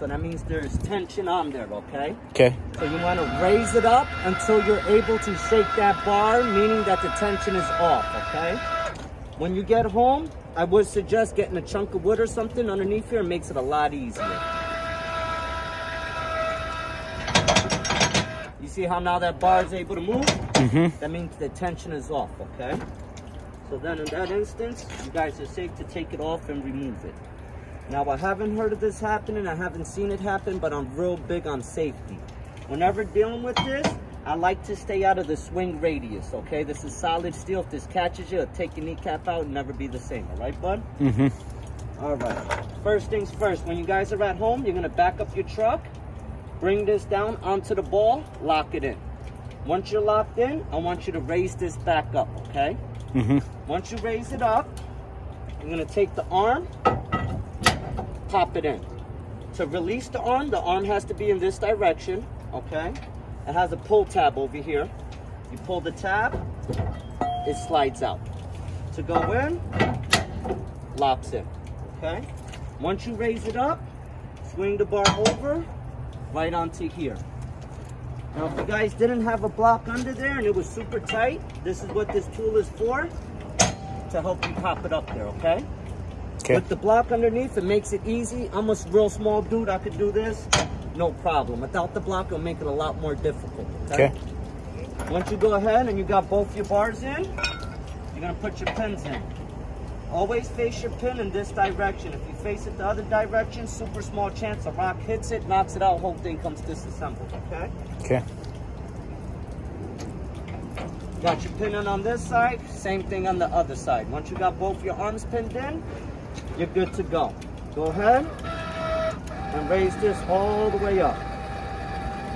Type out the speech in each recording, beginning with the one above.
So that means there's tension on there, okay? Okay. So you want to raise it up until you're able to shake that bar, meaning that the tension is off, okay? When you get home, I would suggest getting a chunk of wood or something underneath here. It makes it a lot easier. You see how now that bar is able to move? Mm-hmm. That means the tension is off, okay? So then in that instance, you guys are safe to take it off and remove it. Now I haven't heard of this happening, I haven't seen it happen, but I'm real big on safety. Whenever dealing with this, I like to stay out of the swing radius, okay? This is solid steel. If this catches you, it'll take your kneecap out and never be the same, all right, bud? Mm-hmm. All right. First things first, when you guys are at home, you're gonna back up your truck, bring this down onto the ball, lock it in. Once you're locked in, I want you to raise this back up, okay? Mm-hmm. Once you raise it up, you're gonna take the arm, pop it in. To release the arm, the arm has to be in this direction, okay? It has a pull tab over here. You pull the tab, it slides out. To go in, locks in, okay? Once you raise it up, swing the bar over, right onto here. Now, if you guys didn't have a block under there and it was super tight, this is what this tool is for, to help you pop it up there, okay? Okay. With the block underneath, it makes it easy. I'm a real small dude, I could do this, no problem. Without the block, it'll make it a lot more difficult, Okay. Once you go ahead and you got both your bars in, you're gonna put your pins in. Always face your pin in this direction. If you face it the other direction, super small chance a rock hits it, knocks it out, whole thing comes disassembled, okay? Okay. Got your pin in on this side, same thing on the other side. Once you got both your arms pinned in, you're good to go. Go ahead and raise this all the way up.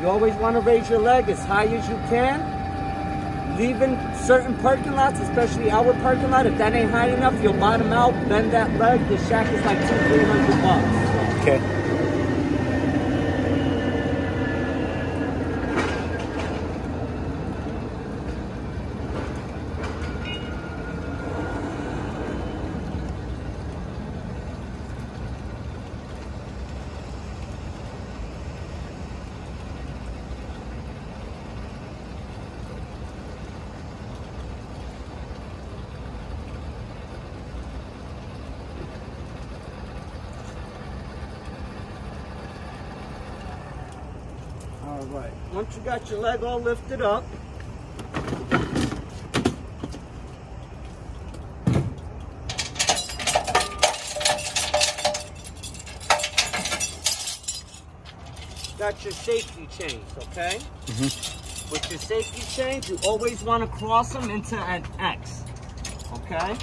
You always want to raise your leg as high as you can. Leaving certain parking lots, especially our parking lot, if that ain't high enough, you'll bottom out, bend that leg. The shack is like two, three hundred bucks. Okay. All right. Once you got your leg all lifted up, got your safety chains, okay? Mm-hmm. With your safety chains, you always want to cross them into an X, okay?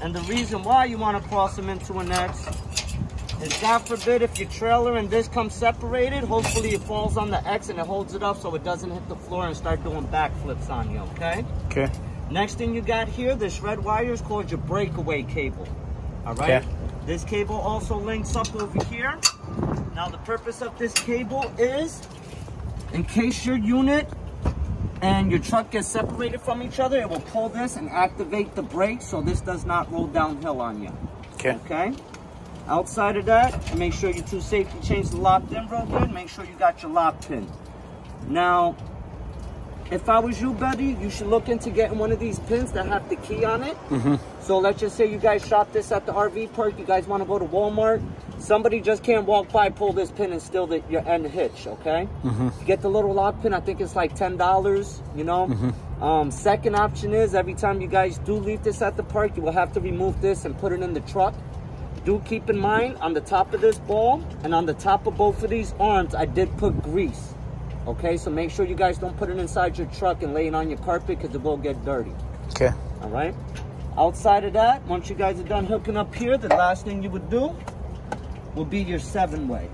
And the reason why you want to cross them into an X is God forbid if your trailer and this come separated, hopefully it falls on the X and it holds it up so it doesn't hit the floor and start doing backflips on you, okay? Okay. Next thing you got here, this red wire is called your breakaway cable. All right. Okay. This cable also links up over here. Now the purpose of this cable is, in case your unit and your truck gets separated from each other, it will pull this and activate the brake so this does not roll downhill on you. Okay. Okay. Outside of that, make sure your two safety chains are locked in real good. Make sure you got your lock pin. Now, if I was you, buddy, you should look into getting one of these pins that have the key on it. Mm-hmm. So let's just say you guys shop this at the RV park. You guys want to go to Walmart. Somebody just can't walk by, pull this pin, and steal the, your end hitch. Okay. Mm-hmm. You get the little lock pin. I think it's like ten dollars. You know. Mm-hmm. Um, second option is every time you guys do leave this at the park, you will have to remove this and put it in the truck. Do keep in mind on the top of this ball and on the top of both of these arms, I did put grease. Okay, so make sure you guys don't put it inside your truck and lay it on your carpet because it will get dirty. Okay. All right. Outside of that, once you guys are done hooking up here, the last thing you would do will be your seven way.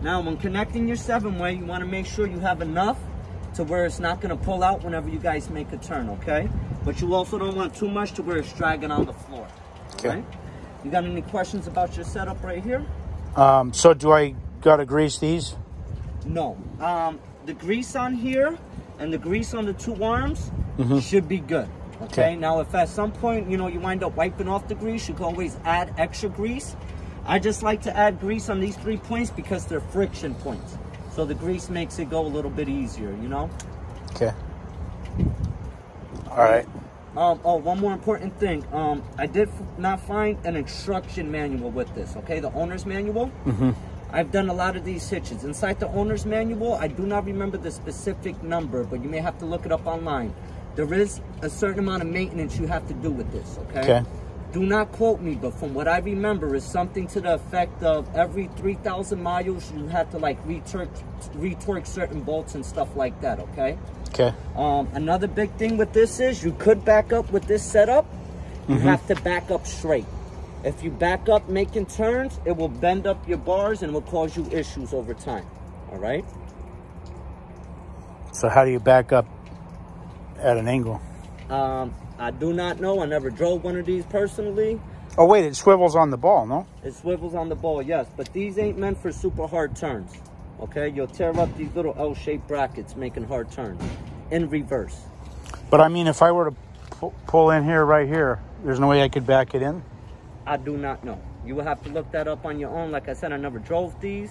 Now, when connecting your seven way, you want to make sure you have enough to where it's not going to pull out whenever you guys make a turn, okay? But you also don't want too much to where it's dragging on the floor. Okay. Okay. You got any questions about your setup right here? Um, so do I gotta grease these? No. Um, the grease on here and the grease on the two arms should be good. Okay. Okay. Now, if at some point you know you wind up wiping off the grease, you can always add extra grease. I just like to add grease on these three points because they're friction points. So the grease makes it go a little bit easier, you know. Okay. All right. Um, oh, one more important thing. Um, I did f- not find an instruction manual with this. Okay, the owner's manual. Mm-hmm. I've done a lot of these hitches. Inside the owner's manual, I do not remember the specific number, but you may have to look it up online. There is a certain amount of maintenance you have to do with this. Okay. Okay. Do not quote me, but from what I remember, is something to the effect of every 3,000 miles you have to like retorque, retorque certain bolts and stuff like that. Okay. Okay. Um, another big thing with this is you could back up with this setup. You have to back up straight. If you back up making turns, it will bend up your bars and will cause you issues over time. All right. So how do you back up at an angle? Um, I do not know. I never drove one of these personally. Oh wait, it swivels on the ball, no? It swivels on the ball, yes, but these ain't meant for super hard turns. Okay, you'll tear up these little L-shaped brackets making hard turns in reverse. But I mean, if I were to pull in here, right here, there's no way I could back it in. I do not know. You will have to look that up on your own. Like I said, I never drove these.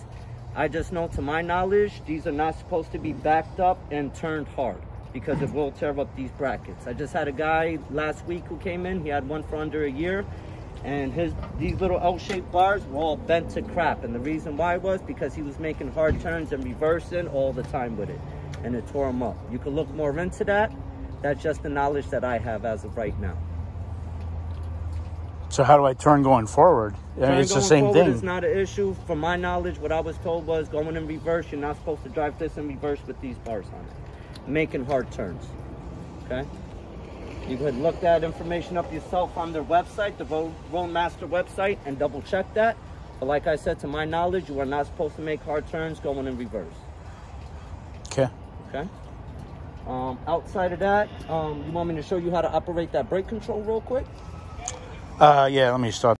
I just know, to my knowledge, these are not supposed to be backed up and turned hard because it will tear up these brackets. I just had a guy last week who came in. He had one for under a year, and his these little L-shaped bars were all bent to crap. And the reason why was because he was making hard turns and reversing all the time with it, and it tore him up. You can look more into that. That's just the knowledge that I have as of right now. So how do I turn going forward? Turn it's the same thing. It's not an issue. From my knowledge, what I was told was going in reverse. You're not supposed to drive this in reverse with these bars on it. Making hard turns. Okay? You could look that information up yourself on their website, the Road, Roadmaster website, and double check that. But like I said, to my knowledge, you are not supposed to make hard turns going in reverse. Okay. Okay? Um, outside of that, um, you want me to show you how to operate that brake control real quick? Uh, yeah. Let me stop.